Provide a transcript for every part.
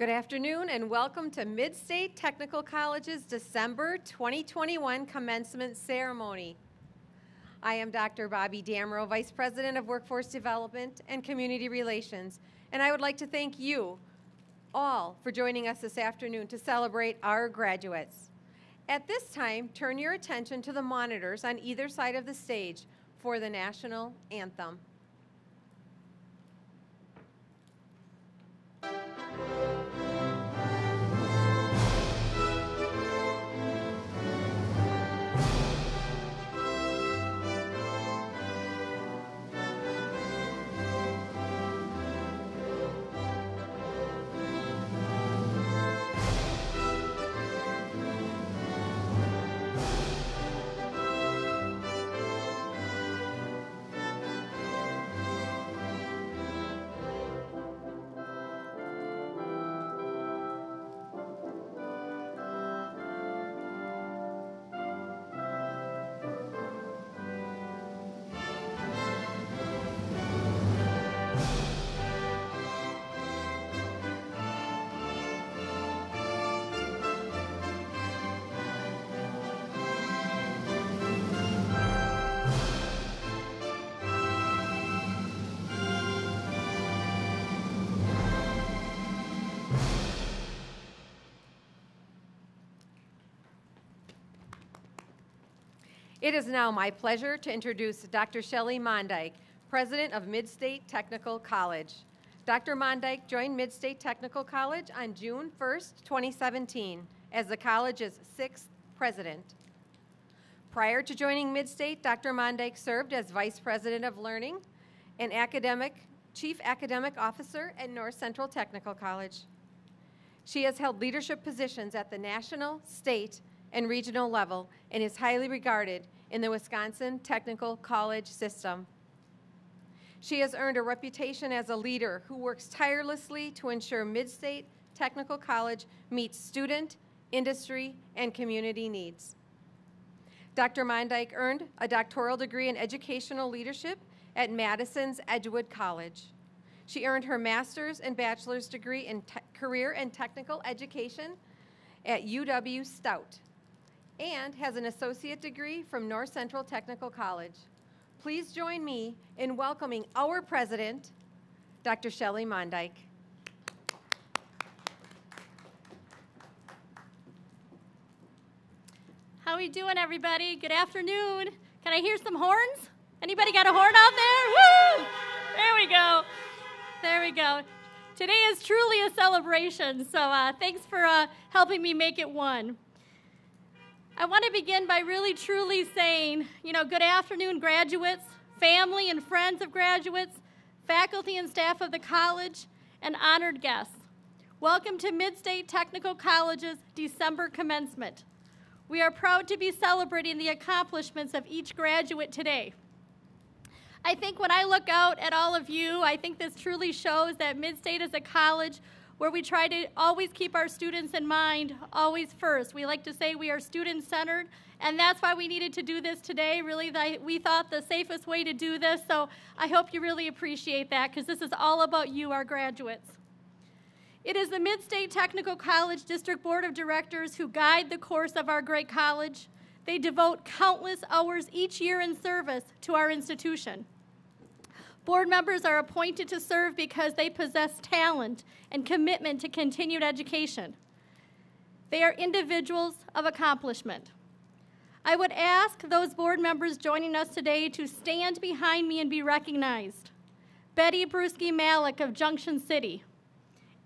Good afternoon and welcome to Midstate Technical College's December 2021 commencement ceremony. I am Dr. Bobby Damrow, Vice President of Workforce Development and Community Relations, and I would like to thank you all for joining us this afternoon to celebrate our graduates. At this time, turn your attention to the monitors on either side of the stage for the national anthem. It is now my pleasure to introduce Dr. Shelley Mondeik, President of Midstate Technical College. Dr. Mondeik joined Midstate Technical College on June 1, 2017, as the college's sixth president. Prior to joining Midstate, Dr. Mondeik served as Vice President of Learning and academic, Chief Academic Officer at North Central Technical College. She has held leadership positions at the national, state, and regional level and is highly regarded in the Wisconsin Technical College system. She has earned a reputation as a leader who works tirelessly to ensure Midstate Technical College meets student, industry, and community needs. Dr. Mondeik earned a doctoral degree in educational leadership at Madison's Edgewood College. She earned her master's and bachelor's degree in career and technical education at UW Stout and has an associate degree from North Central Technical College. Please join me in welcoming our president, Dr. Shelley Mondeik. How are we doing, everybody? Good afternoon. Can I hear some horns? Anybody got a horn out there? Woo! There we go. There we go. Today is truly a celebration, so uh, thanks for uh, helping me make it one. I want to begin by really truly saying, you know, good afternoon, graduates, family and friends of graduates, faculty and staff of the college, and honored guests. Welcome to Midstate Technical College's December commencement. We are proud to be celebrating the accomplishments of each graduate today. I think when I look out at all of you, I think this truly shows that Midstate is a college where we try to always keep our students in mind, always first. We like to say we are student centered, and that's why we needed to do this today. Really, we thought the safest way to do this, so I hope you really appreciate that because this is all about you, our graduates. It is the Midstate Technical College District Board of Directors who guide the course of our great college. They devote countless hours each year in service to our institution. Board members are appointed to serve because they possess talent and commitment to continued education. They are individuals of accomplishment. I would ask those board members joining us today to stand behind me and be recognized. Betty Brusky Malik of Junction City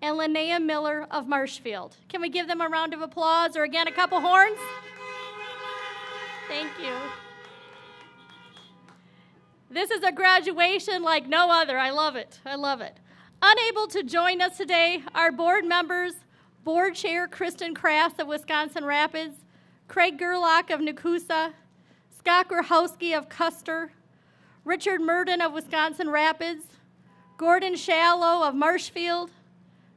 and Linnea Miller of Marshfield. Can we give them a round of applause or again a couple horns? Thank you. This is a graduation like no other. I love it. I love it. Unable to join us today our board members, Board Chair Kristen Kraft of Wisconsin Rapids, Craig Gerlach of Nekoosa, Scott Grahowski of Custer, Richard Murden of Wisconsin Rapids, Gordon Shallow of Marshfield,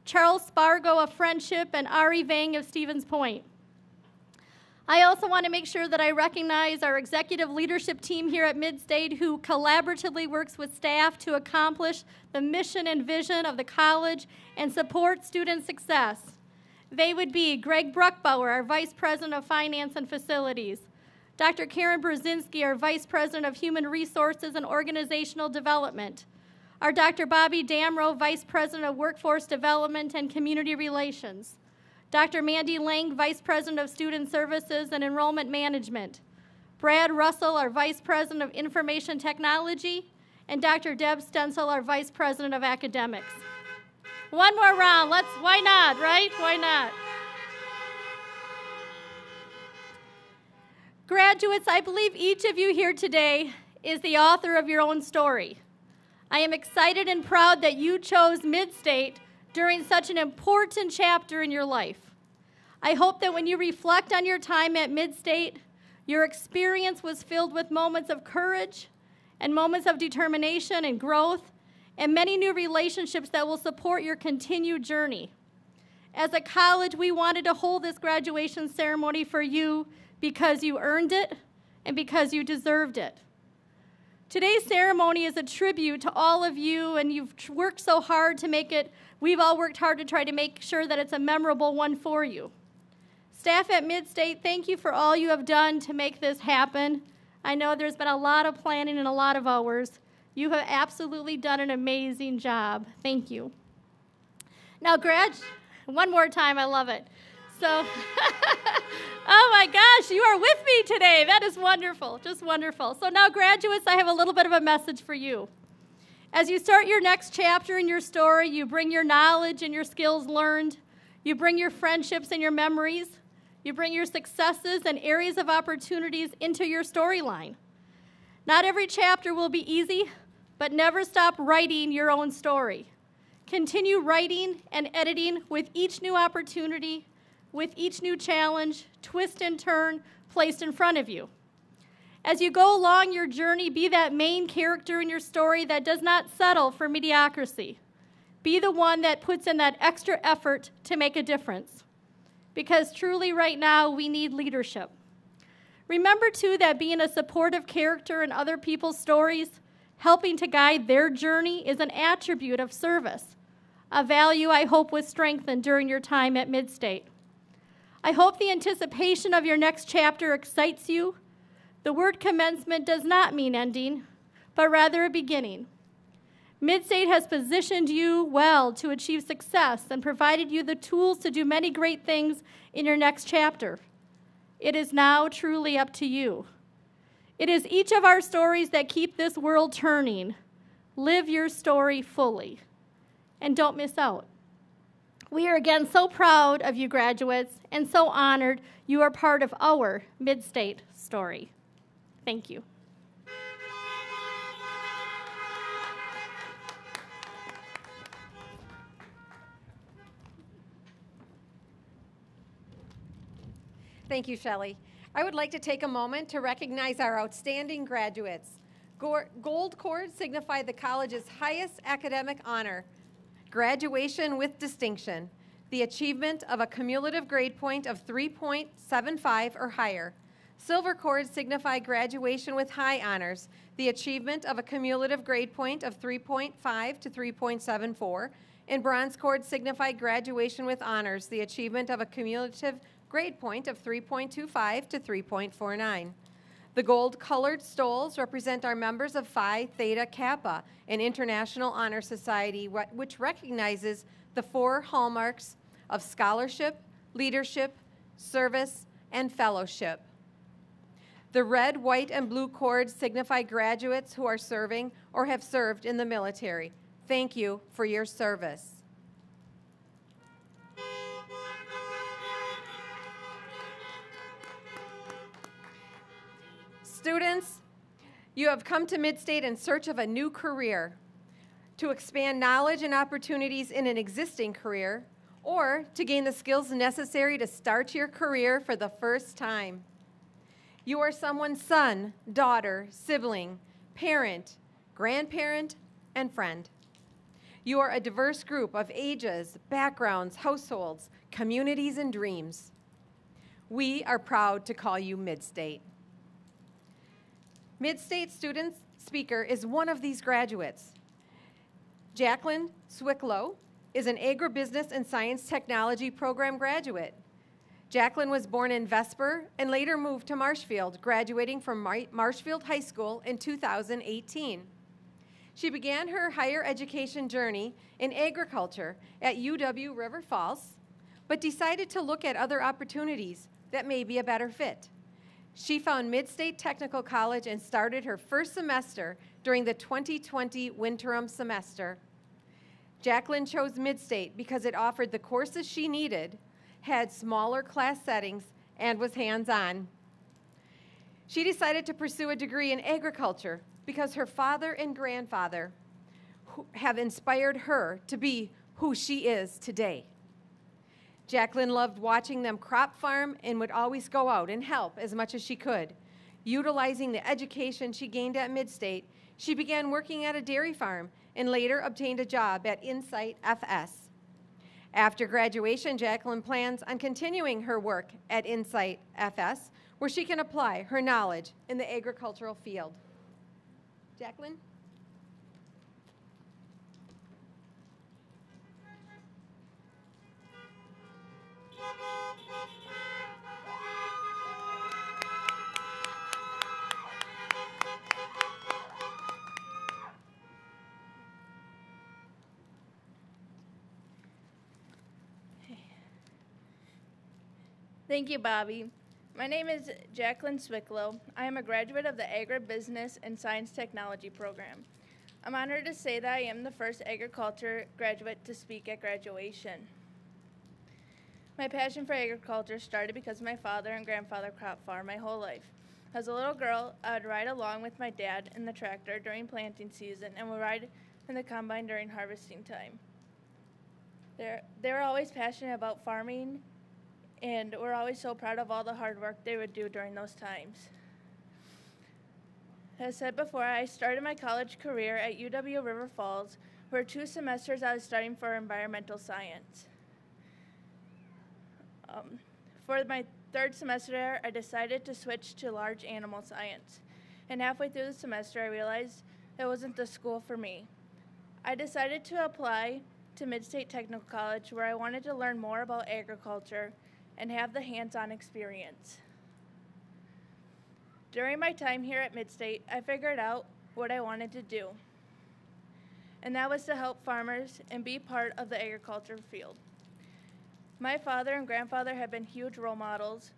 Charles Spargo of Friendship, and Ari Vang of Stevens Point. I also want to make sure that I recognize our executive leadership team here at Midstate who collaboratively works with staff to accomplish the mission and vision of the college and support student success. They would be Greg Bruckbauer, our Vice President of Finance and Facilities, Dr. Karen Brzezinski, our Vice President of Human Resources and Organizational Development, our Dr. Bobby Damrow, Vice President of Workforce Development and Community Relations, Dr. Mandy Lang, Vice President of Student Services and Enrollment Management, Brad Russell, our Vice President of Information Technology, and Dr. Deb Stencil, our Vice President of Academics. One more round. Let's, why not, right? Why not? Graduates, I believe each of you here today is the author of your own story. I am excited and proud that you chose Midstate during such an important chapter in your life. I hope that when you reflect on your time at Midstate, your experience was filled with moments of courage and moments of determination and growth and many new relationships that will support your continued journey. As a college, we wanted to hold this graduation ceremony for you because you earned it and because you deserved it. Today's ceremony is a tribute to all of you, and you've worked so hard to make it, we've all worked hard to try to make sure that it's a memorable one for you. Staff at Midstate, thank you for all you have done to make this happen. I know there's been a lot of planning and a lot of hours. You have absolutely done an amazing job. Thank you. Now, grad, one more time, I love it. So, oh my gosh, you are with me today. That is wonderful, just wonderful. So, now, graduates, I have a little bit of a message for you. As you start your next chapter in your story, you bring your knowledge and your skills learned, you bring your friendships and your memories, you bring your successes and areas of opportunities into your storyline. Not every chapter will be easy, but never stop writing your own story. Continue writing and editing with each new opportunity with each new challenge, twist and turn placed in front of you. As you go along your journey, be that main character in your story that does not settle for mediocrity. Be the one that puts in that extra effort to make a difference. Because truly, right now, we need leadership. Remember, too, that being a supportive character in other people's stories, helping to guide their journey, is an attribute of service, a value I hope was strengthened during your time at Midstate. I hope the anticipation of your next chapter excites you. The word commencement does not mean ending, but rather a beginning. Midstate has positioned you well to achieve success and provided you the tools to do many great things in your next chapter. It is now truly up to you. It is each of our stories that keep this world turning. Live your story fully and don't miss out. We are again so proud of you, graduates, and so honored you are part of our Mid State story. Thank you. Thank you, Shelley. I would like to take a moment to recognize our outstanding graduates. Gold cords signify the college's highest academic honor, graduation with distinction, the achievement of a cumulative grade point of 3.75 or higher. Silver cords signify graduation with high honors, the achievement of a cumulative grade point of 3.5 to 3.74, and bronze cords signify graduation with honors, the achievement of a cumulative grade point of 3.25 to 3.49. The gold colored stoles represent our members of Phi Theta Kappa, an international honor society which recognizes the four hallmarks of scholarship, leadership, service, and fellowship. The red, white, and blue cords signify graduates who are serving or have served in the military. Thank you for your service. Students, you have come to Midstate in search of a new career, to expand knowledge and opportunities in an existing career, or to gain the skills necessary to start your career for the first time. You are someone's son, daughter, sibling, parent, grandparent, and friend. You are a diverse group of ages, backgrounds, households, communities, and dreams. We are proud to call you Midstate. Midstate student speaker is one of these graduates. Jacqueline Swicklow is an agribusiness and science technology program graduate. Jacqueline was born in Vesper and later moved to Marshfield, graduating from Mar- Marshfield High School in 2018. She began her higher education journey in agriculture at UW River Falls, but decided to look at other opportunities that may be a better fit. She found Midstate Technical College and started her first semester during the 2020 winterim semester. Jacqueline chose Midstate because it offered the courses she needed had smaller class settings, and was hands on. She decided to pursue a degree in agriculture because her father and grandfather have inspired her to be who she is today. Jacqueline loved watching them crop farm and would always go out and help as much as she could. Utilizing the education she gained at Midstate, she began working at a dairy farm and later obtained a job at Insight FS. After graduation, Jacqueline plans on continuing her work at Insight FS, where she can apply her knowledge in the agricultural field. Jacqueline? Thank you, Bobby. My name is Jacqueline Swicklow. I am a graduate of the Agribusiness and Science Technology program. I'm honored to say that I am the first agriculture graduate to speak at graduation. My passion for agriculture started because my father and grandfather crop farmed my whole life. As a little girl, I would ride along with my dad in the tractor during planting season and would ride in the combine during harvesting time. They're, they were always passionate about farming and we're always so proud of all the hard work they would do during those times. As said before, I started my college career at UW River Falls, where two semesters I was studying for environmental science. Um, for my third semester I decided to switch to large animal science. And halfway through the semester, I realized it wasn't the school for me. I decided to apply to Midstate Technical College, where I wanted to learn more about agriculture and have the hands on experience. During my time here at Midstate, I figured out what I wanted to do, and that was to help farmers and be part of the agriculture field. My father and grandfather have been huge role models,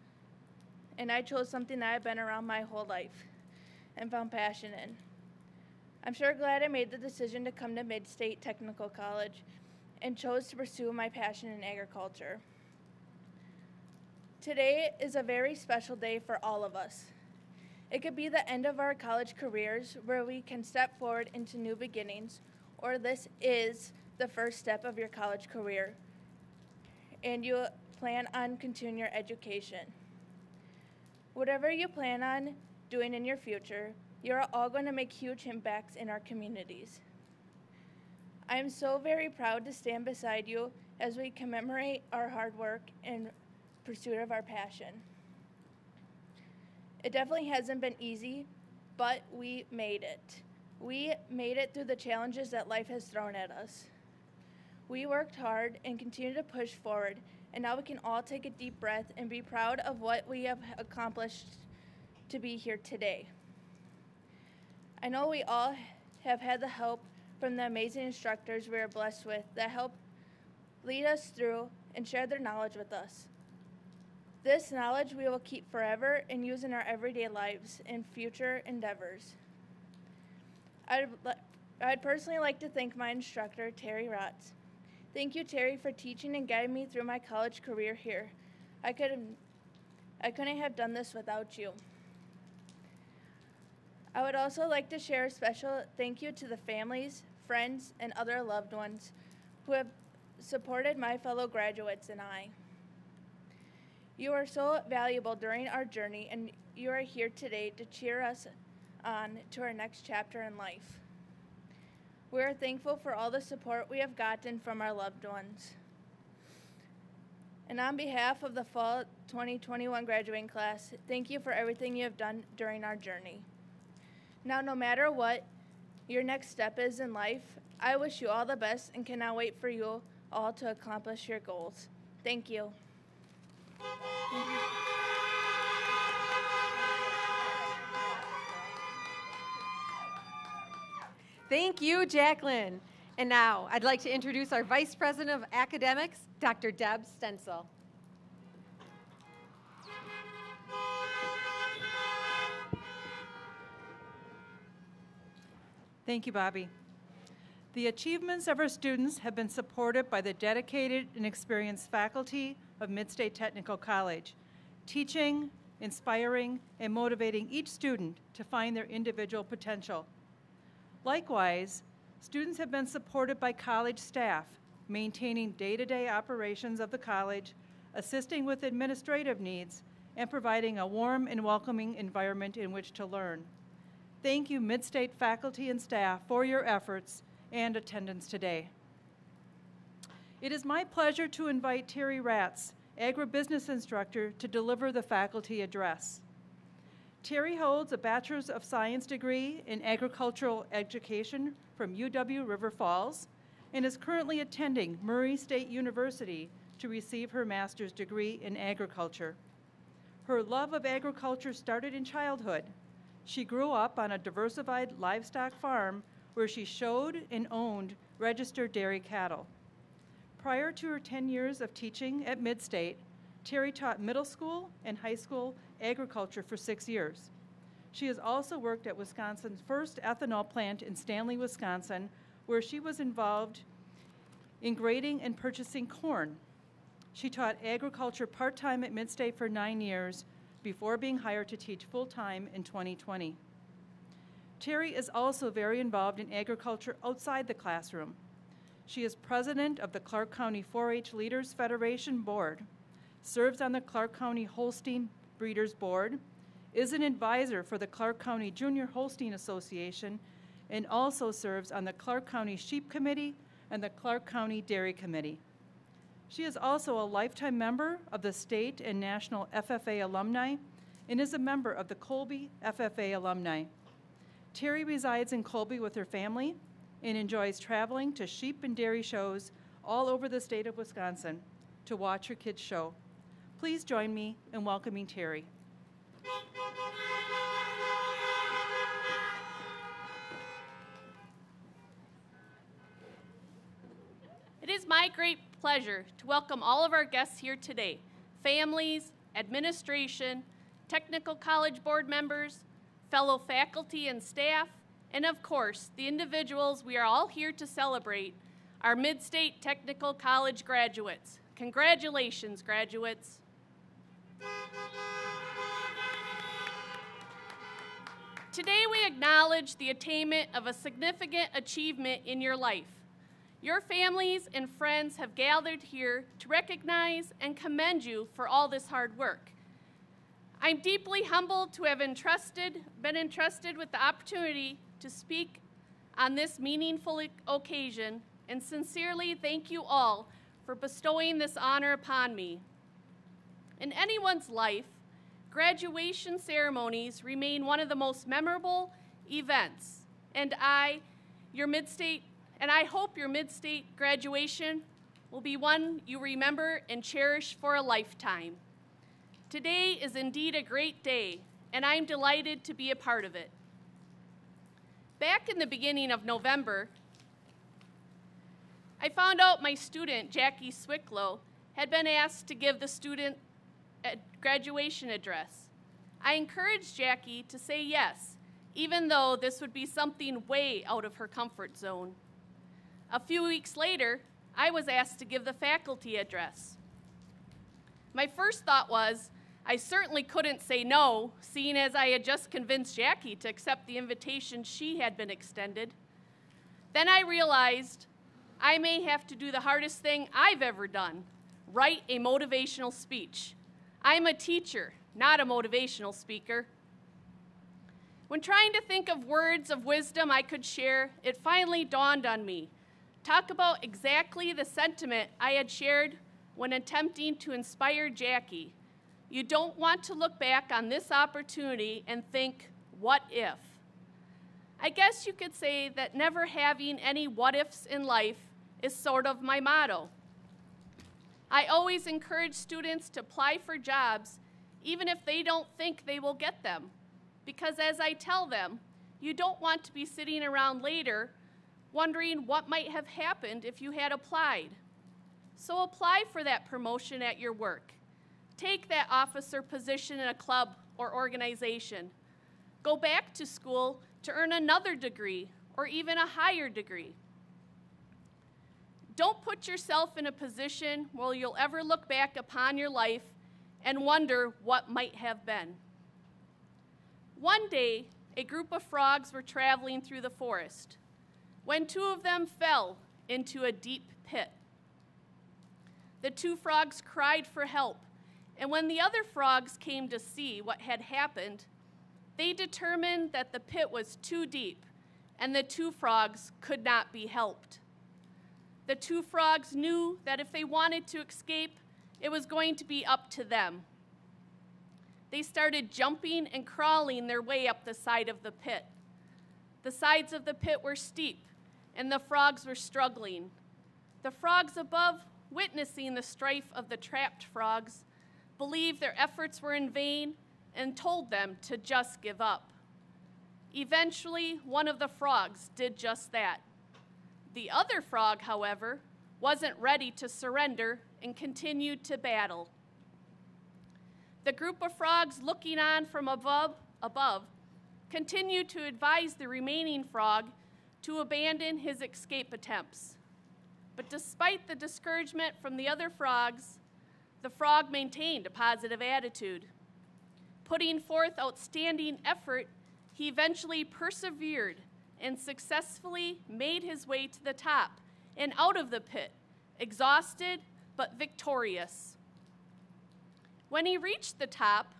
and I chose something that I've been around my whole life and found passion in. I'm sure glad I made the decision to come to Mid State Technical College and chose to pursue my passion in agriculture. Today is a very special day for all of us. It could be the end of our college careers where we can step forward into new beginnings, or this is the first step of your college career and you plan on continuing your education. Whatever you plan on doing in your future, you're all going to make huge impacts in our communities. I am so very proud to stand beside you as we commemorate our hard work and pursuit of our passion. It definitely hasn't been easy, but we made it. We made it through the challenges that life has thrown at us. We worked hard and continue to push forward, and now we can all take a deep breath and be proud of what we have accomplished to be here today. I know we all have had the help from the amazing instructors we are blessed with that help lead us through and share their knowledge with us. This knowledge we will keep forever and use in our everyday lives and future endeavors. I'd, I'd personally like to thank my instructor, Terry Rotz. Thank you, Terry, for teaching and guiding me through my college career here. I, could, I couldn't have done this without you. I would also like to share a special thank you to the families, friends, and other loved ones who have supported my fellow graduates and I. You are so valuable during our journey, and you are here today to cheer us on to our next chapter in life. We are thankful for all the support we have gotten from our loved ones. And on behalf of the fall 2021 graduating class, thank you for everything you have done during our journey. Now, no matter what your next step is in life, I wish you all the best and cannot wait for you all to accomplish your goals. Thank you. Thank you, Jacqueline. And now I'd like to introduce our Vice President of Academics, Dr. Deb Stencil. Thank you, Bobby. The achievements of our students have been supported by the dedicated and experienced faculty of Midstate Technical College, teaching, inspiring, and motivating each student to find their individual potential. Likewise, students have been supported by college staff, maintaining day-to-day operations of the college, assisting with administrative needs, and providing a warm and welcoming environment in which to learn. Thank you, Midstate faculty and staff, for your efforts and attendance today. It is my pleasure to invite Terry Ratz, agribusiness instructor, to deliver the faculty address. Terry holds a Bachelor's of Science degree in agricultural education from UW River Falls and is currently attending Murray State University to receive her master's degree in agriculture. Her love of agriculture started in childhood she grew up on a diversified livestock farm where she showed and owned registered dairy cattle. Prior to her 10 years of teaching at Midstate, Terry taught middle school and high school agriculture for six years. She has also worked at Wisconsin's first ethanol plant in Stanley, Wisconsin, where she was involved in grading and purchasing corn. She taught agriculture part time at Midstate for nine years before being hired to teach full-time in 2020. Terry is also very involved in agriculture outside the classroom. She is president of the Clark County 4-H Leaders Federation Board, serves on the Clark County Holstein Breeders Board, is an advisor for the Clark County Junior Holstein Association, and also serves on the Clark County Sheep Committee and the Clark County Dairy Committee. She is also a lifetime member of the state and national FFA alumni and is a member of the Colby FFA alumni. Terry resides in Colby with her family and enjoys traveling to sheep and dairy shows all over the state of Wisconsin to watch her kids show. Please join me in welcoming Terry. It is my great pleasure to welcome all of our guests here today families, administration, technical college board members, fellow faculty and staff, and of course, the individuals we are all here to celebrate, our Mid State Technical College graduates. Congratulations, graduates. Today, we acknowledge the attainment of a significant achievement in your life. Your families and friends have gathered here to recognize and commend you for all this hard work. I'm deeply humbled to have entrusted, been entrusted with the opportunity to speak on this meaningful occasion and sincerely thank you all for bestowing this honor upon me. In anyone's life, graduation ceremonies remain one of the most memorable events, and I, your Midstate and I hope your mid state graduation will be one you remember and cherish for a lifetime. Today is indeed a great day, and I'm delighted to be a part of it. Back in the beginning of November, I found out my student, Jackie Swicklow, had been asked to give the student graduation address. I encouraged Jackie to say yes, even though this would be something way out of her comfort zone. A few weeks later, I was asked to give the faculty address. My first thought was, I certainly couldn't say no, seeing as I had just convinced Jackie to accept the invitation she had been extended. Then I realized I may have to do the hardest thing I've ever done write a motivational speech. I'm a teacher, not a motivational speaker. When trying to think of words of wisdom I could share, it finally dawned on me talk about exactly the sentiment I had shared when attempting to inspire Jackie. You don't want to look back on this opportunity and think, what if? I guess you could say that never having any what ifs in life is sort of my motto. I always encourage students to apply for jobs even if they don't think they will get them. Because as I tell them, you don't want to be sitting around later wondering what might have happened if you had applied. So apply for that promotion at your work. Take that officer position in a club or organization. Go back to school to earn another degree or even a higher degree. Don't put yourself in a position where you'll ever look back upon your life and wonder what might have been. One day, a group of frogs were traveling through the forest when two of them fell into a deep pit. The two frogs cried for help, and when the other frogs came to see what had happened, they determined that the pit was too deep and the two frogs could not be helped. The two frogs knew that if they wanted to escape, it was going to be up to them. They started jumping and crawling their way up the side of the pit. The sides of the pit were steep, and the frogs were struggling. The frogs above, witnessing the strife of the trapped frogs, believed their efforts were in vain and told them to just give up. Eventually, one of the frogs did just that. The other frog, however, wasn't ready to surrender and continued to battle. The group of frogs looking on from above, above continued to advise the remaining frog to abandon his escape attempts. But despite the discouragement from the other frogs, the frog maintained a positive attitude. Putting forth outstanding effort, he eventually persevered and successfully made his way to the top and out of the pit, exhausted but victorious. When he reached the top,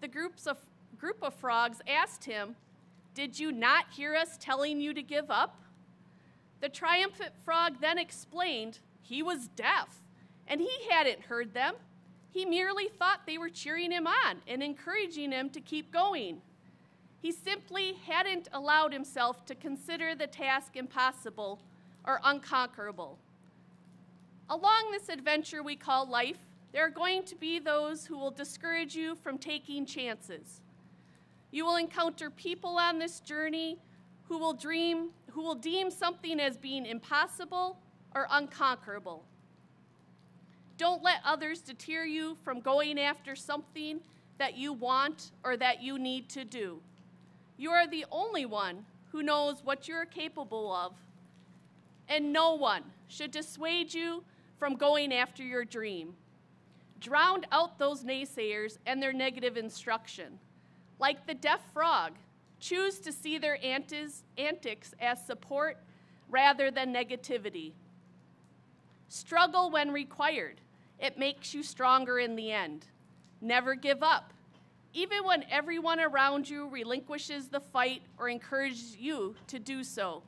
the groups of, group of frogs asked him, Did you not hear us telling you to give up? The triumphant frog then explained he was deaf and he hadn't heard them. He merely thought they were cheering him on and encouraging him to keep going. He simply hadn't allowed himself to consider the task impossible or unconquerable. Along this adventure we call life, there are going to be those who will discourage you from taking chances. You will encounter people on this journey who will dream, who will deem something as being impossible or unconquerable. Don't let others deter you from going after something that you want or that you need to do. You are the only one who knows what you're capable of, and no one should dissuade you from going after your dream. Drown out those naysayers and their negative instruction. Like the deaf frog, choose to see their antics as support rather than negativity. Struggle when required. It makes you stronger in the end. Never give up. Even when everyone around you relinquishes the fight or encourages you to do so.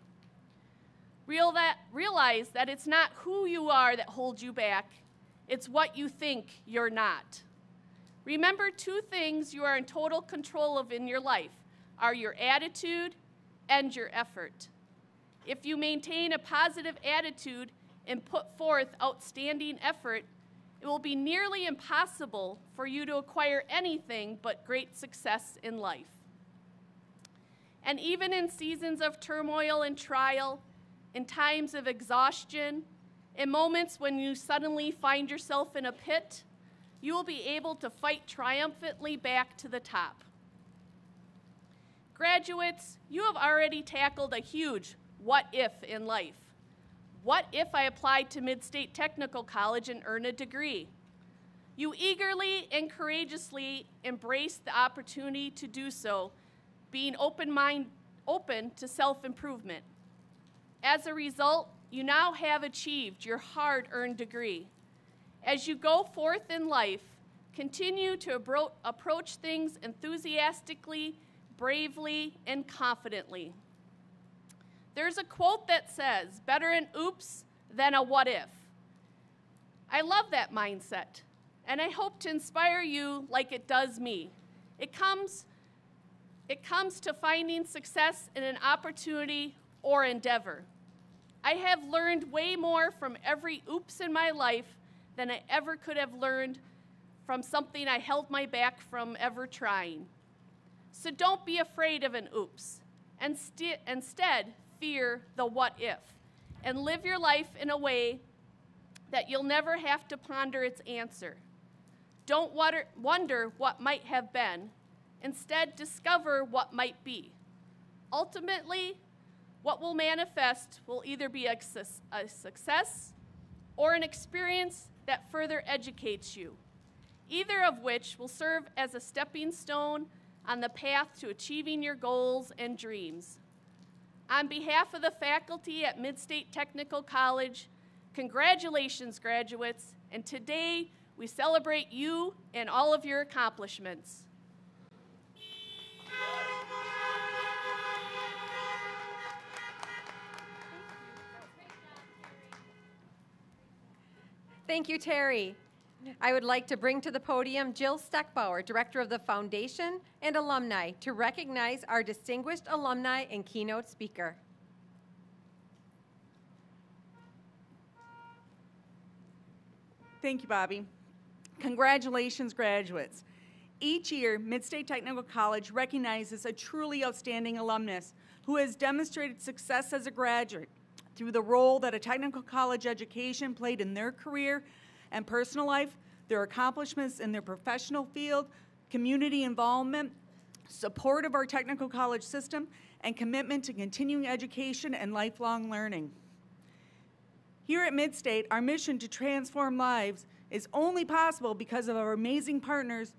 Real that, realize that it's not who you are that holds you back, it's what you think you're not. Remember two things you are in total control of in your life are your attitude and your effort. If you maintain a positive attitude and put forth outstanding effort, it will be nearly impossible for you to acquire anything but great success in life. And even in seasons of turmoil and trial, in times of exhaustion, in moments when you suddenly find yourself in a pit, you will be able to fight triumphantly back to the top. Graduates, you have already tackled a huge what if in life. What if I applied to Mid State Technical College and earn a degree? You eagerly and courageously embrace the opportunity to do so, being open mind, open to self improvement. As a result, you now have achieved your hard earned degree. As you go forth in life, continue to approach things enthusiastically, bravely, and confidently. There's a quote that says, better an oops than a what if. I love that mindset, and I hope to inspire you like it does me. It comes, it comes to finding success in an opportunity or endeavor. I have learned way more from every oops in my life than I ever could have learned from something I held my back from ever trying. So don't be afraid of an oops. And instead, fear the what if. And live your life in a way that you'll never have to ponder its answer. Don't wonder what might have been. Instead, discover what might be. Ultimately, what will manifest will either be a success or an experience that further educates you, either of which will serve as a stepping stone on the path to achieving your goals and dreams. On behalf of the faculty at Midstate Technical College, congratulations, graduates, and today we celebrate you and all of your accomplishments. Thank you, Terry. I would like to bring to the podium Jill Steckbauer, Director of the Foundation and Alumni, to recognize our distinguished alumni and keynote speaker. Thank you, Bobby. Congratulations, graduates. Each year, Midstate Technical College recognizes a truly outstanding alumnus who has demonstrated success as a graduate through the role that a technical college education played in their career and personal life, their accomplishments in their professional field, community involvement, support of our technical college system, and commitment to continuing education and lifelong learning. Here at Midstate, our mission to transform lives is only possible because of our amazing partners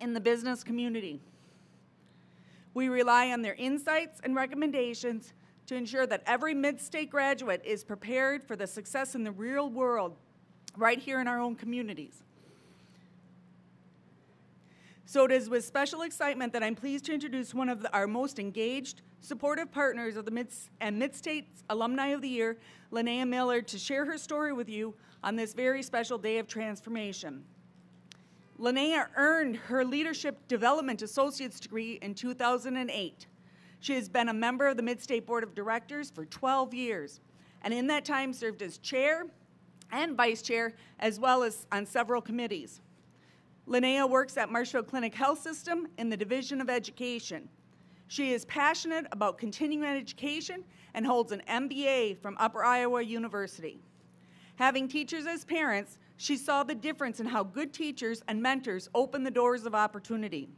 in the business community. We rely on their insights and recommendations to ensure that every Midstate graduate is prepared for the success in the real world right here in our own communities. So it is with special excitement that I'm pleased to introduce one of the, our most engaged, supportive partners of the Mid and Mid-States Alumni of the Year, Linnea Miller, to share her story with you on this very special day of transformation. Linnea earned her Leadership Development Associate's degree in 2008. She has been a member of the Mid-State Board of Directors for 12 years, and in that time served as chair and vice chair, as well as on several committees. Linnea works at Marshfield Clinic Health System in the Division of Education. She is passionate about continuing education and holds an MBA from Upper Iowa University. Having teachers as parents, she saw the difference in how good teachers and mentors open the doors of opportunity.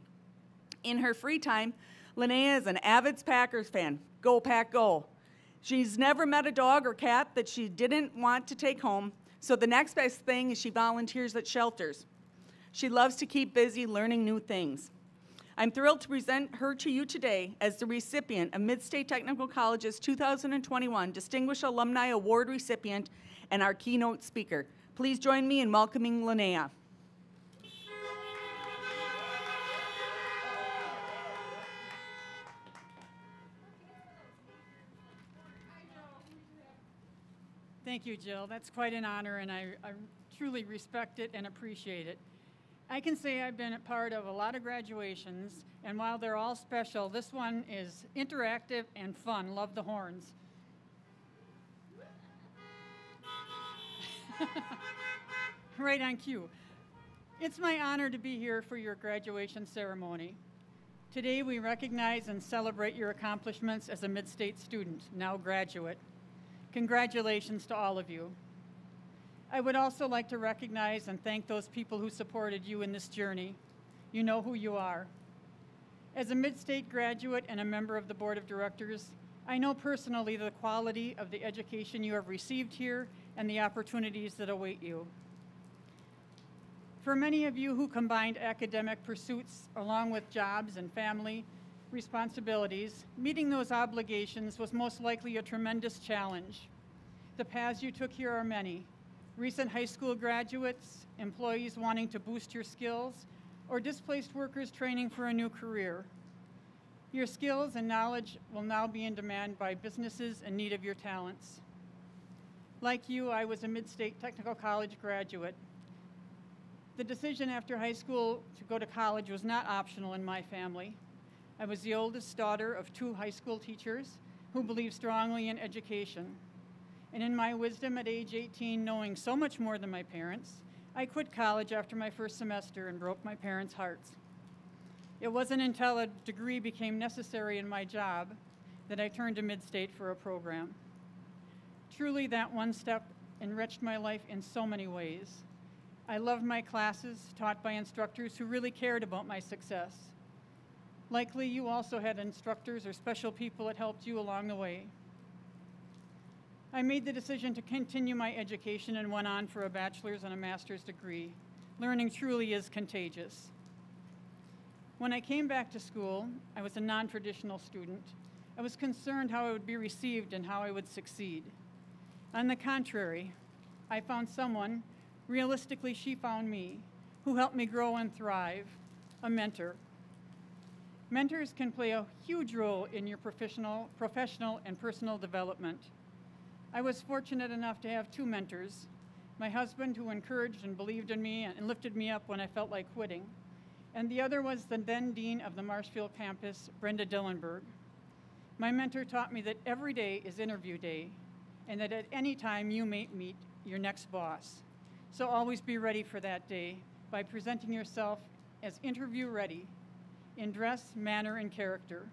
In her free time, Linnea is an avid Packers fan. Go, Pack, go. She's never met a dog or cat that she didn't want to take home, so the next best thing is she volunteers at shelters. She loves to keep busy learning new things. I'm thrilled to present her to you today as the recipient of Midstate Technical College's 2021 Distinguished Alumni Award recipient and our keynote speaker. Please join me in welcoming Linnea. Thank you, Jill. That's quite an honor, and I, I truly respect it and appreciate it. I can say I've been a part of a lot of graduations, and while they're all special, this one is interactive and fun. Love the horns. right on cue. It's my honor to be here for your graduation ceremony. Today, we recognize and celebrate your accomplishments as a mid-state student, now graduate. Congratulations to all of you. I would also like to recognize and thank those people who supported you in this journey. You know who you are. As a mid-state graduate and a member of the Board of Directors, I know personally the quality of the education you have received here and the opportunities that await you. For many of you who combined academic pursuits along with jobs and family responsibilities, meeting those obligations was most likely a tremendous challenge. The paths you took here are many. Recent high school graduates, employees wanting to boost your skills, or displaced workers training for a new career. Your skills and knowledge will now be in demand by businesses in need of your talents. Like you, I was a Mid-State Technical College graduate. The decision after high school to go to college was not optional in my family. I was the oldest daughter of two high school teachers who believed strongly in education. And in my wisdom at age 18, knowing so much more than my parents, I quit college after my first semester and broke my parents' hearts. It wasn't until a degree became necessary in my job that I turned to Midstate for a program. Truly, that one step enriched my life in so many ways. I loved my classes taught by instructors who really cared about my success. Likely, you also had instructors or special people that helped you along the way. I made the decision to continue my education and went on for a bachelor's and a master's degree. Learning truly is contagious. When I came back to school, I was a non traditional student. I was concerned how I would be received and how I would succeed. On the contrary, I found someone, realistically, she found me, who helped me grow and thrive a mentor. Mentors can play a huge role in your professional, professional and personal development. I was fortunate enough to have two mentors my husband, who encouraged and believed in me and lifted me up when I felt like quitting, and the other was the then dean of the Marshfield campus, Brenda Dillenberg. My mentor taught me that every day is interview day, and that at any time you may meet your next boss. So always be ready for that day by presenting yourself as interview ready in dress, manner, and character.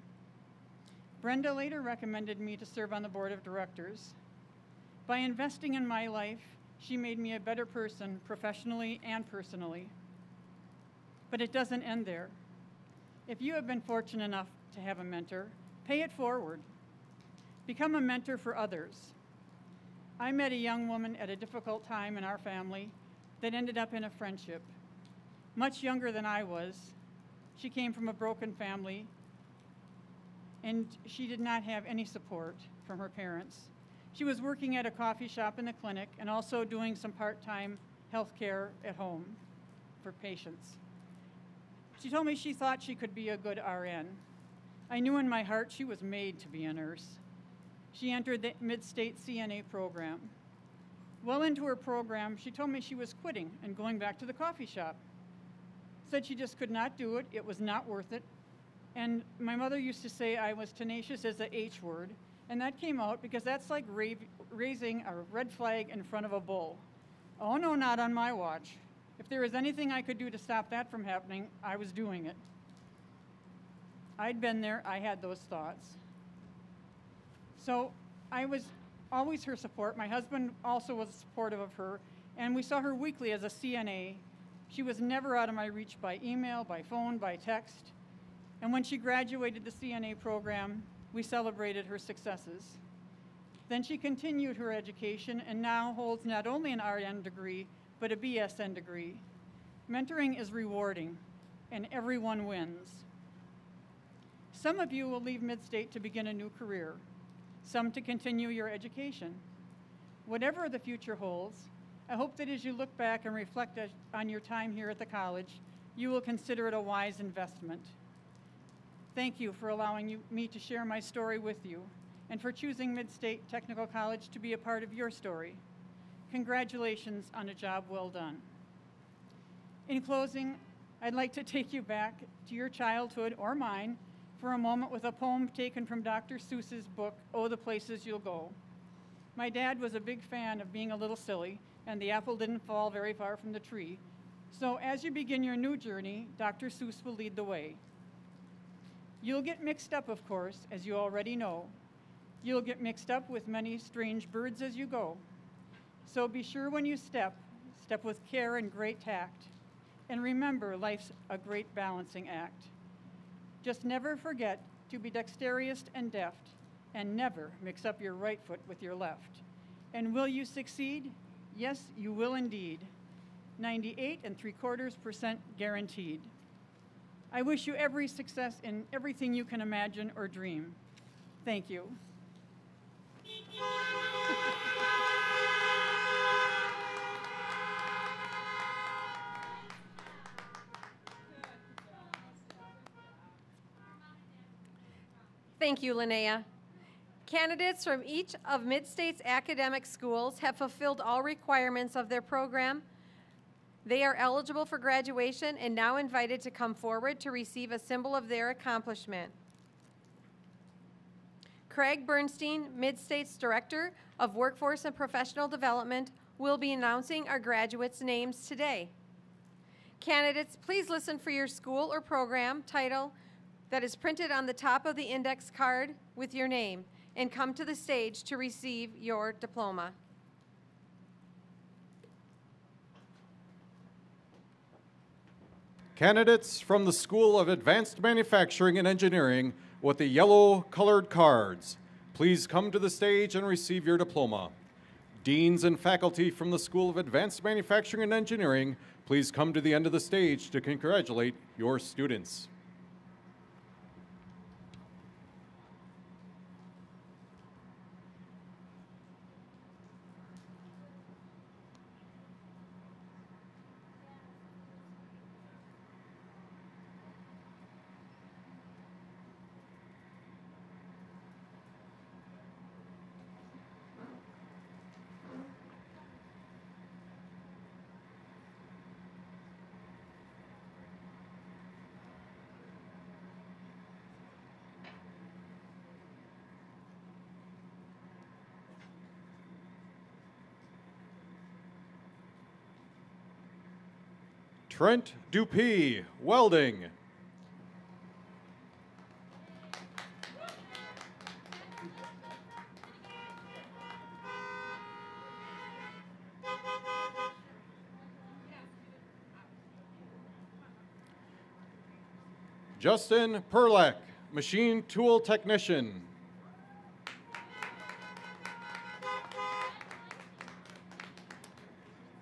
Brenda later recommended me to serve on the board of directors. By investing in my life, she made me a better person professionally and personally. But it doesn't end there. If you have been fortunate enough to have a mentor, pay it forward. Become a mentor for others. I met a young woman at a difficult time in our family that ended up in a friendship. Much younger than I was, she came from a broken family and she did not have any support from her parents. She was working at a coffee shop in the clinic and also doing some part time health care at home for patients. She told me she thought she could be a good RN. I knew in my heart she was made to be a nurse. She entered the Mid State CNA program. Well into her program, she told me she was quitting and going back to the coffee shop. Said she just could not do it, it was not worth it. And my mother used to say I was tenacious as the H word, and that came out because that's like raising a red flag in front of a bull. Oh, no, not on my watch. If there was anything I could do to stop that from happening, I was doing it. I'd been there, I had those thoughts. So I was always her support. My husband also was supportive of her, and we saw her weekly as a CNA. She was never out of my reach by email, by phone, by text. And when she graduated the CNA program, we celebrated her successes. Then she continued her education and now holds not only an RN degree, but a BSN degree. Mentoring is rewarding, and everyone wins. Some of you will leave Midstate to begin a new career, some to continue your education. Whatever the future holds, I hope that as you look back and reflect on your time here at the college, you will consider it a wise investment. Thank you for allowing you, me to share my story with you and for choosing Midstate Technical College to be a part of your story. Congratulations on a job well done. In closing, I'd like to take you back to your childhood or mine for a moment with a poem taken from Dr. Seuss's book, Oh, the Places You'll Go. My dad was a big fan of being a little silly, and the apple didn't fall very far from the tree. So as you begin your new journey, Dr. Seuss will lead the way. You'll get mixed up, of course, as you already know. You'll get mixed up with many strange birds as you go. So be sure when you step, step with care and great tact. And remember, life's a great balancing act. Just never forget to be dexterous and deft, and never mix up your right foot with your left. And will you succeed? Yes, you will indeed. 98 and three quarters percent guaranteed. I wish you every success in everything you can imagine or dream. Thank you. Thank you, Linnea. Candidates from each of Mid-State's academic schools have fulfilled all requirements of their program. They are eligible for graduation and now invited to come forward to receive a symbol of their accomplishment. Craig Bernstein, Mid-State's Director of Workforce and Professional Development, will be announcing our graduates' names today. Candidates, please listen for your school or program title that is printed on the top of the index card with your name and come to the stage to receive your diploma. Candidates from the School of Advanced Manufacturing and Engineering with the yellow colored cards, please come to the stage and receive your diploma. Deans and faculty from the School of Advanced Manufacturing and Engineering, please come to the end of the stage to congratulate your students. Trent Dupee, welding. Justin Perlak, machine tool technician.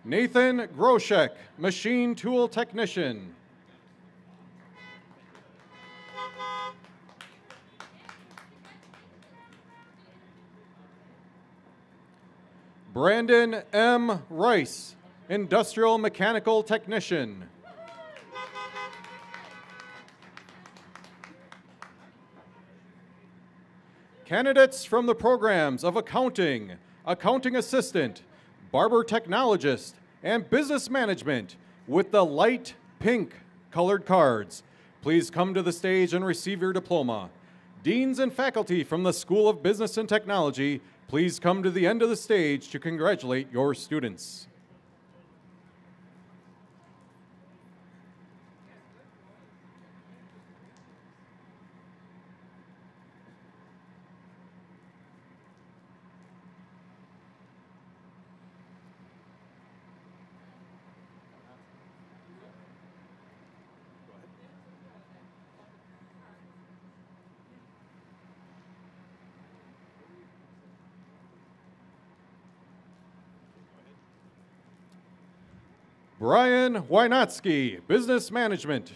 Nathan Groshek, machine tool technician. Brandon M. Rice, industrial mechanical technician. Candidates from the programs of accounting, accounting assistant, barber technologist, and business management with the light pink colored cards. Please come to the stage and receive your diploma. Deans and faculty from the School of Business and Technology, please come to the end of the stage to congratulate your students. Brian Wynotsky, Business Management.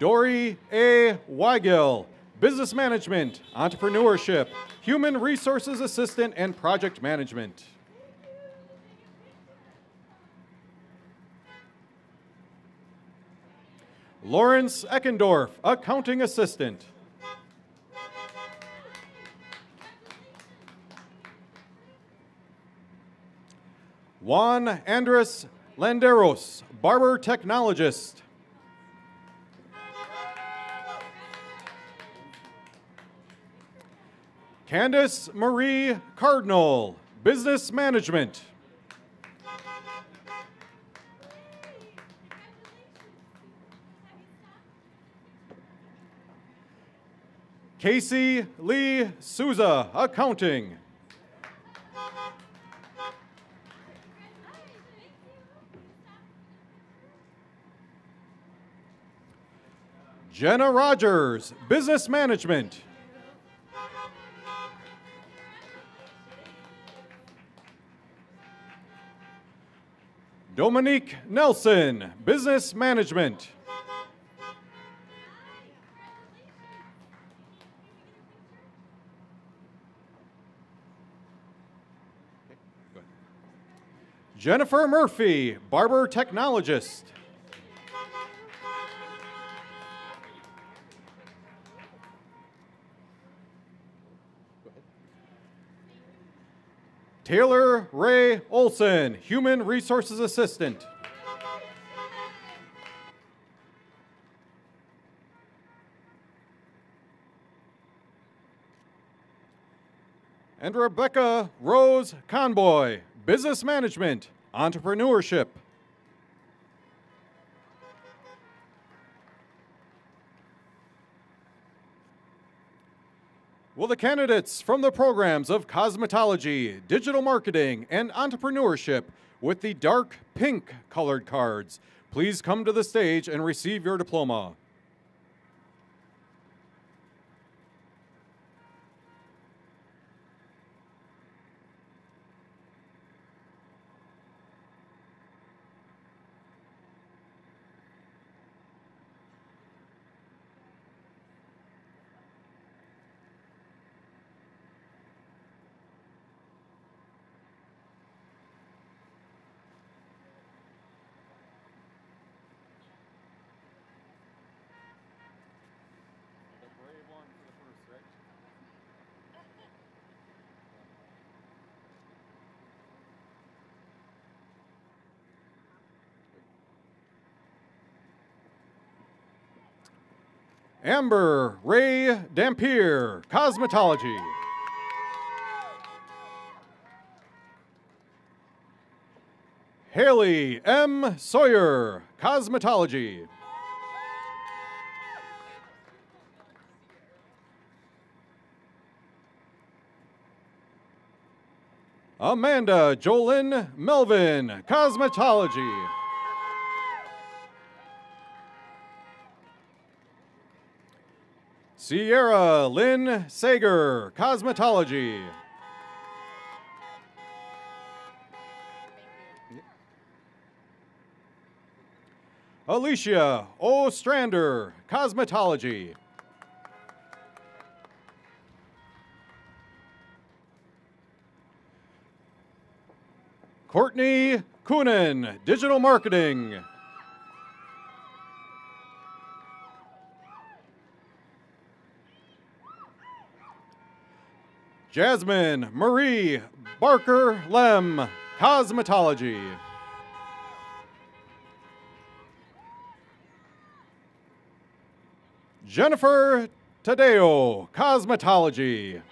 Dory A. Weigel, Business Management, Entrepreneurship, Human Resources Assistant, and Project Management. Lawrence Eckendorf, Accounting Assistant. Juan Andres Landeros, Barber Technologist. Candace Marie Cardinal, Business Management. Casey Lee Souza, Accounting. Jenna Rogers, Business Management. Dominique Nelson, Business Management. Jennifer Murphy, barber technologist. Taylor Ray Olson, Human Resources Assistant. And Rebecca Rose Conboy, Business Management, Entrepreneurship. Will the candidates from the programs of cosmetology, digital marketing, and entrepreneurship with the dark pink colored cards please come to the stage and receive your diploma? Amber Ray Dampier, Cosmetology. Haley M. Sawyer, Cosmetology. Amanda Jolyn Melvin, Cosmetology. Sierra Lynn Sager, Cosmetology. Alicia Ostrander, Cosmetology. Courtney Coonan, Digital Marketing. Jasmine Marie Barker Lem, Cosmetology. Jennifer Tadeo, Cosmetology.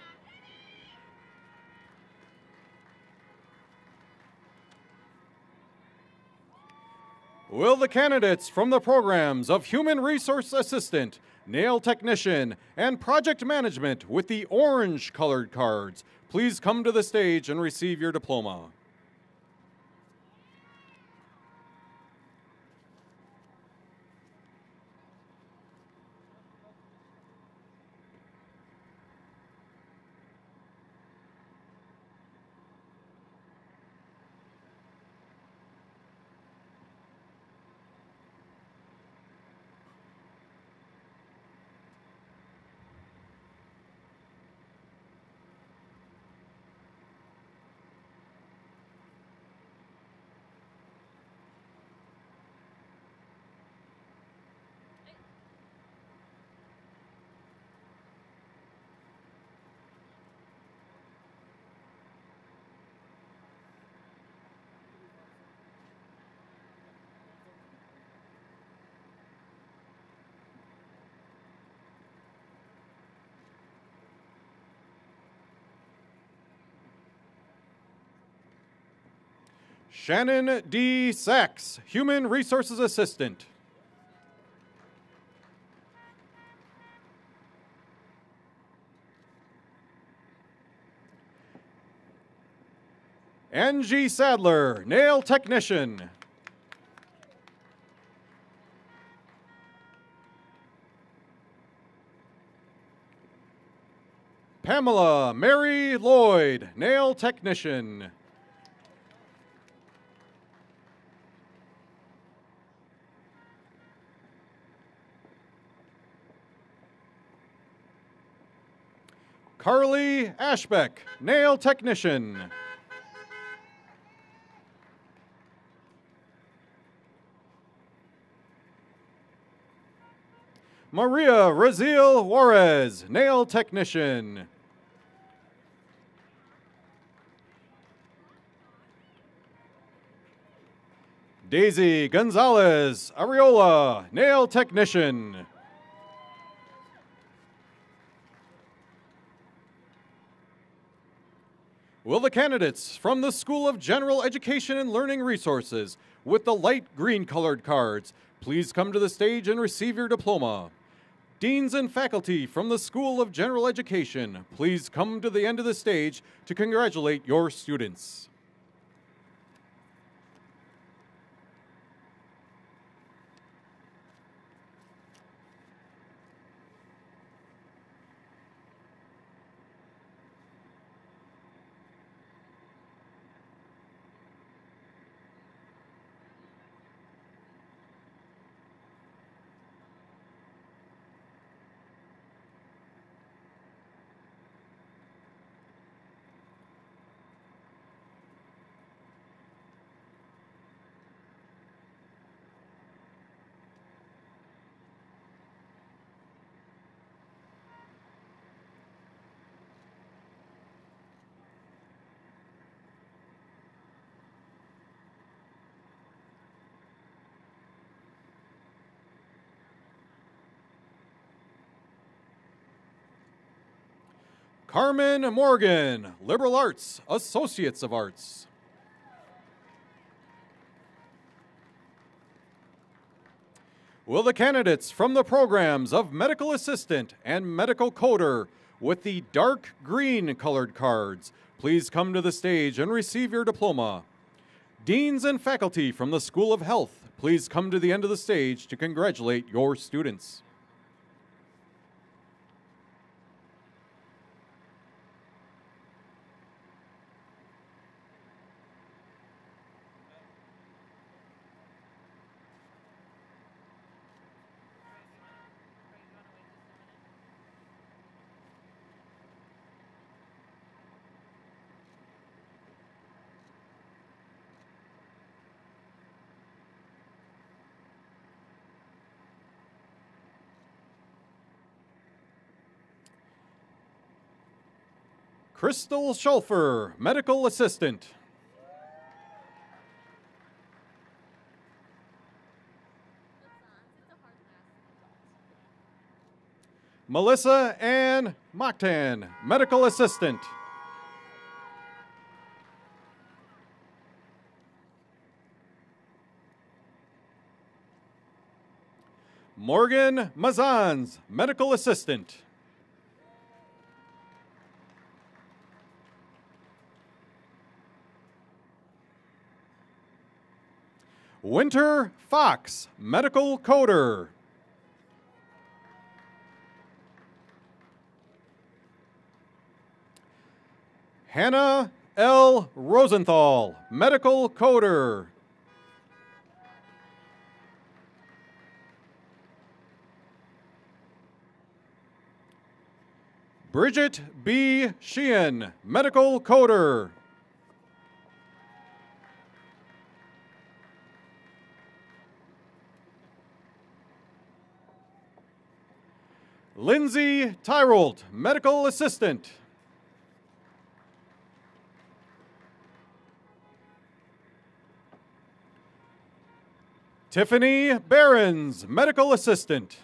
Will the candidates from the programs of Human Resource Assistant, Nail Technician, and Project Management with the orange colored cards please come to the stage and receive your diploma? Shannon D. Sachs, Human Resources Assistant. Angie Sadler, Nail Technician. Pamela Mary Lloyd, Nail Technician. Carly Ashbeck, nail technician. Maria Raziel Juarez, nail technician. Daisy Gonzalez Ariola, nail technician. Will the candidates from the School of General Education and Learning Resources with the light green colored cards please come to the stage and receive your diploma? Deans and faculty from the School of General Education, please come to the end of the stage to congratulate your students. Carmen Morgan, Liberal Arts, Associates of Arts. Will the candidates from the programs of Medical Assistant and Medical Coder with the dark green colored cards please come to the stage and receive your diploma? Deans and faculty from the School of Health, please come to the end of the stage to congratulate your students. Crystal Schulfer, Medical Assistant. Melissa Ann Mocktan, Medical Assistant. Morgan Mazans, Medical Assistant. Winter Fox, Medical Coder. Hannah L. Rosenthal, Medical Coder. Bridget B. Sheehan, Medical Coder. Lindsay Tyrold, Medical Assistant. Tiffany Behrens, Medical Assistant.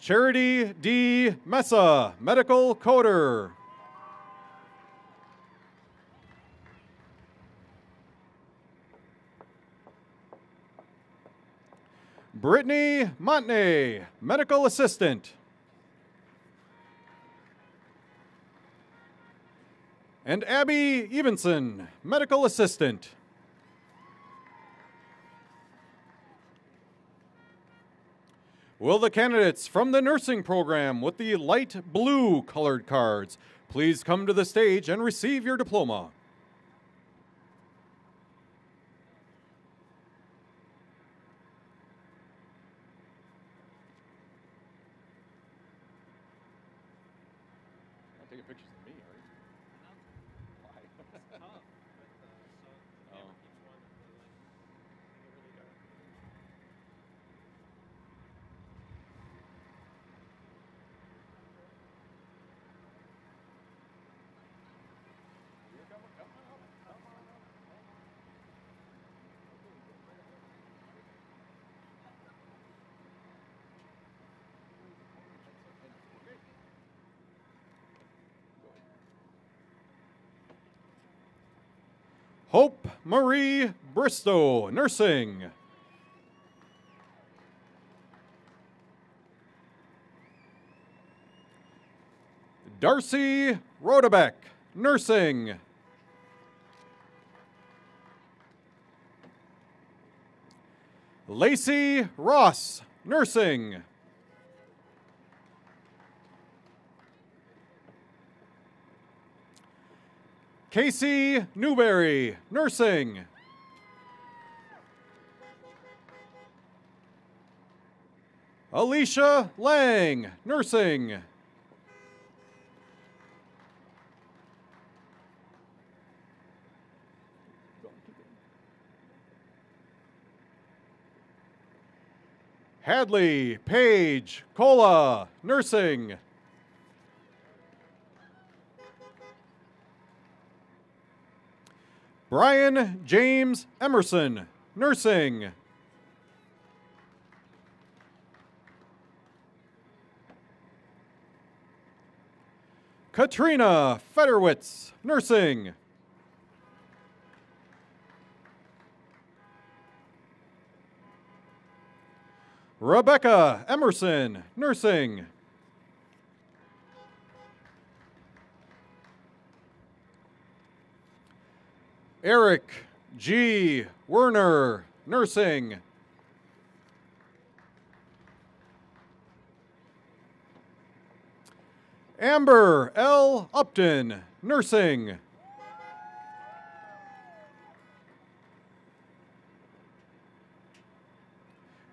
Charity D. Mesa, Medical Coder. Brittany Montney, Medical Assistant. And Abby Evenson, Medical Assistant. Will the candidates from the nursing program with the light blue colored cards please come to the stage and receive your diploma? Hope Marie Bristow, nursing. Darcy Rodebeck, nursing. Lacey Ross, nursing. Casey Newberry, nursing. Alicia Lang, nursing. Hadley Page Cola, nursing. Brian James Emerson, nursing. Katrina Federwitz, nursing. Rebecca Emerson, nursing. Eric G. Werner, nursing. Amber L. Upton, nursing.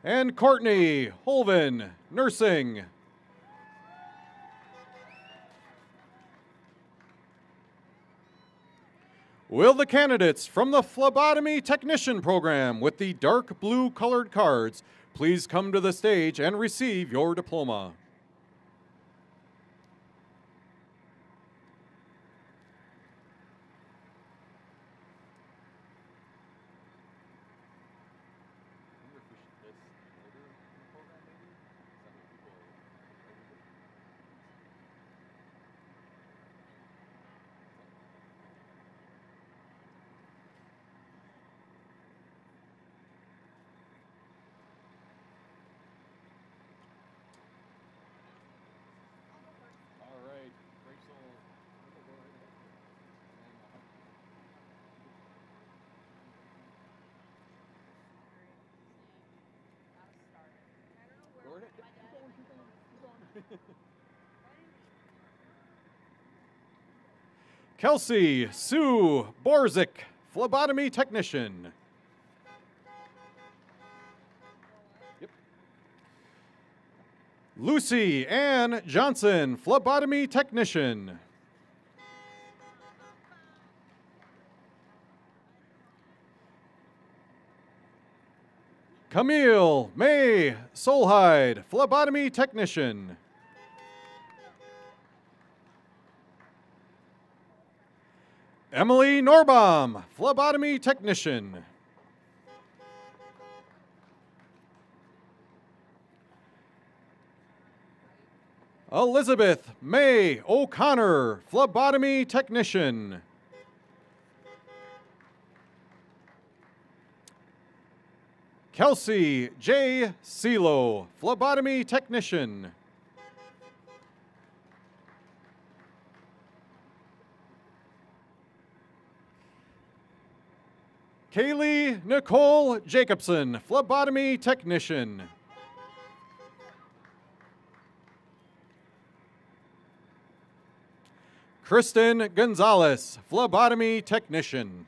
And Courtney Holven, nursing. Will the candidates from the phlebotomy technician program with the dark blue colored cards please come to the stage and receive your diploma? All right, Rachel. Kelsey Sue Borzik, phlebotomy technician. Yep. Lucy Ann Johnson, phlebotomy technician. Camille May Solhide, phlebotomy technician. Emily Norbaum, phlebotomy technician. Elizabeth May O'Connor, phlebotomy technician. Kelsey J. Silo, phlebotomy technician. Kaylee Nicole Jacobson, phlebotomy technician. Kristen Gonzalez, phlebotomy technician.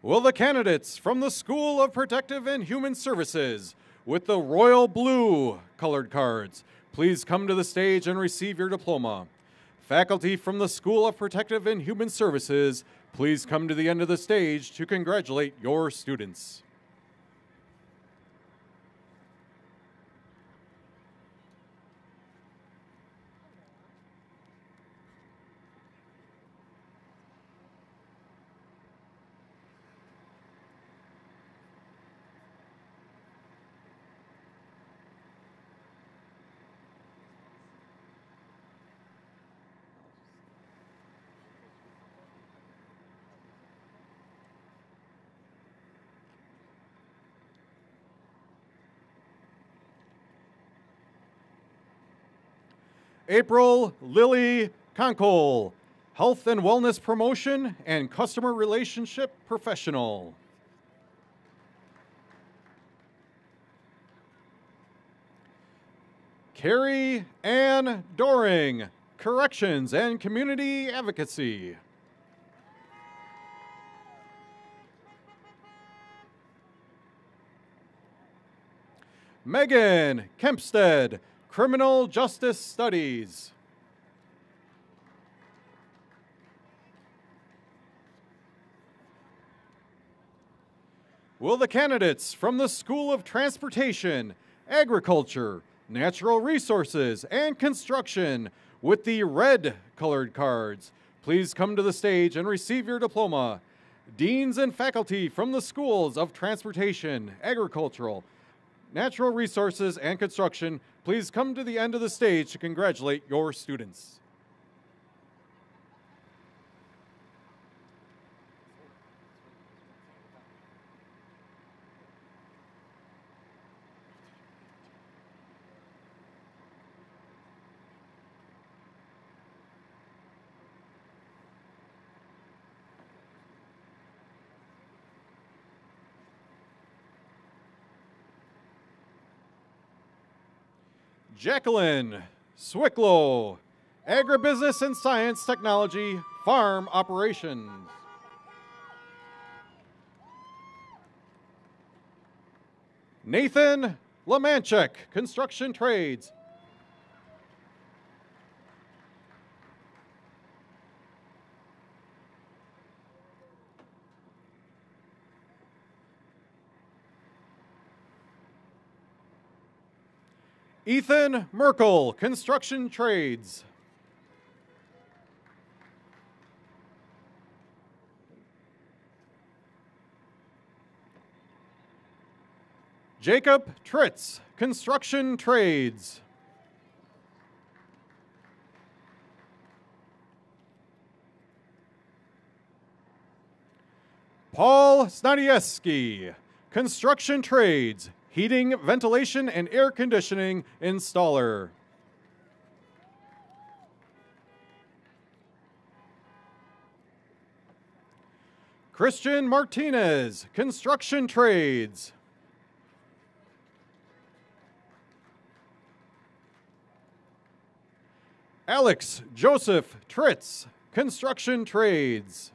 Will the candidates from the School of Protective and Human Services with the royal blue colored cards please come to the stage and receive your diploma? Faculty from the School of Protective and Human Services, please come to the end of the stage to congratulate your students. April Lily Conkle, Health and Wellness Promotion and Customer Relationship Professional. Carrie Ann Doring, Corrections and Community Advocacy. Megan Kempstead, Criminal Justice Studies. Will the candidates from the School of Transportation, Agriculture, Natural Resources, and Construction with the red colored cards please come to the stage and receive your diploma? Deans and faculty from the schools of Transportation, Agricultural, Natural Resources, and Construction, please come to the end of the stage to congratulate your students. Jacqueline Swicklow, Agribusiness and Science Technology, Farm Operations. Nathan Lamanchek, Construction Trades. Ethan Merkel, Construction Trades. Jacob Tritz, Construction Trades. Paul Snadieski, Construction Trades, Heating, Ventilation, and Air Conditioning Installer. Christian Martinez, Construction Trades. Alex Joseph Tritz, Construction Trades.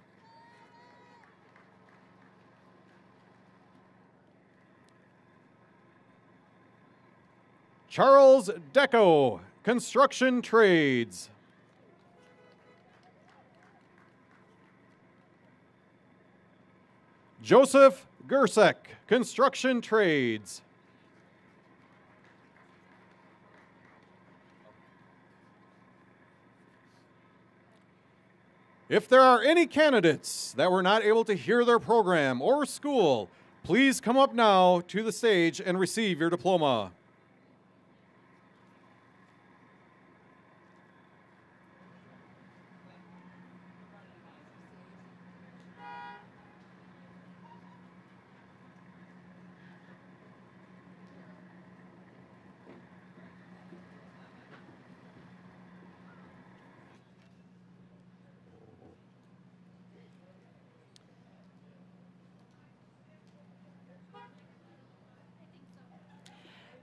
Charles Deco, Construction Trades. Joseph Gersek, Construction Trades. If there are any candidates that were not able to hear their program or school, please come up now to the stage and receive your diploma.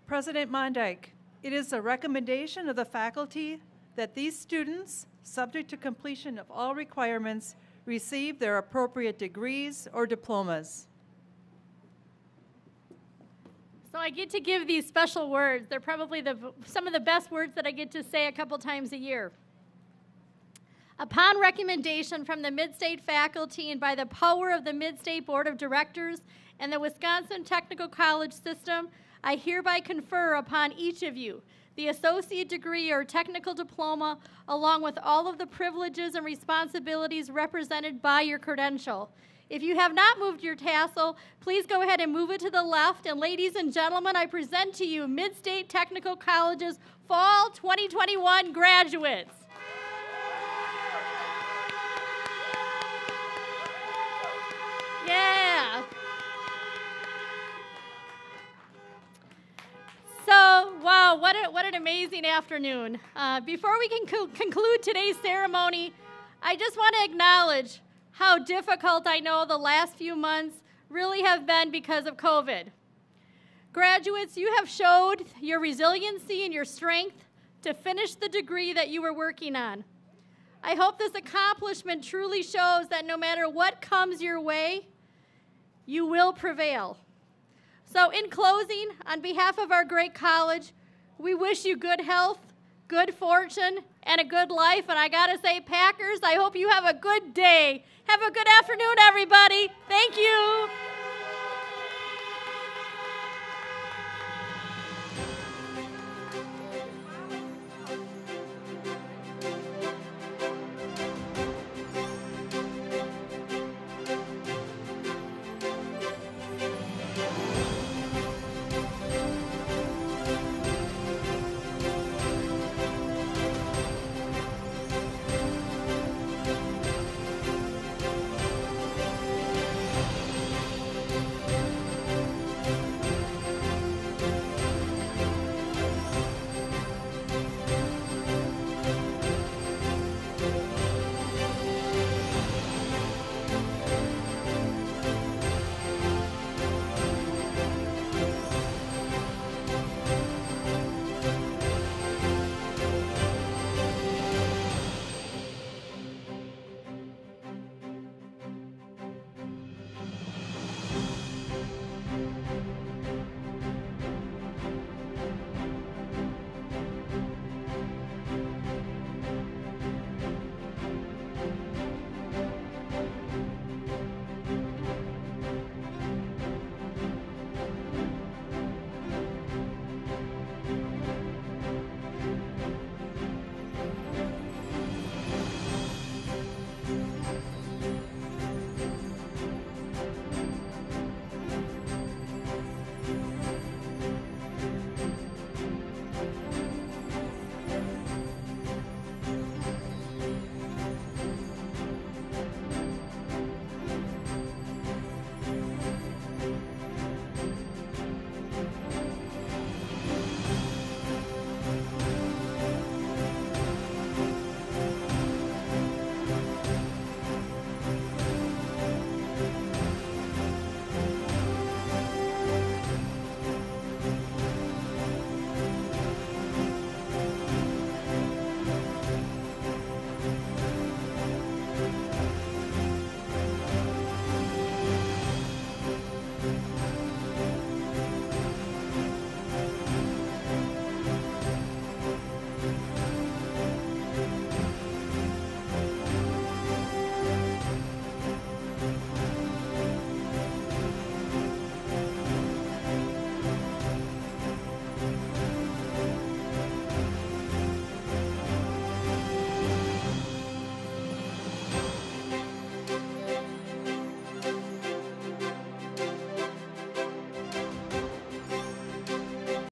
President Mondeik, it is a recommendation of the faculty that these students, subject to completion of all requirements, receive their appropriate degrees or diplomas. So I get to give these special words. They're probably the, some of the best words that I get to say a couple times a year. Upon recommendation from the Midstate faculty and by the power of the Midstate Board of Directors and the Wisconsin Technical College System, I hereby confer upon each of you the associate degree or technical diploma, along with all of the privileges and responsibilities represented by your credential. If you have not moved your tassel, please go ahead and move it to the left. And ladies and gentlemen, I present to you Midstate Technical College's Fall 2021 graduates. Yeah. Wow, what, a, what an amazing afternoon. Uh, before we can co- conclude today's ceremony, I just want to acknowledge how difficult I know the last few months really have been because of COVID. Graduates, you have showed your resiliency and your strength to finish the degree that you were working on. I hope this accomplishment truly shows that no matter what comes your way, you will prevail. So, in closing, on behalf of our great college, we wish you good health, good fortune, and a good life. And I got to say, Packers, I hope you have a good day. Have a good afternoon, everybody. Thank you.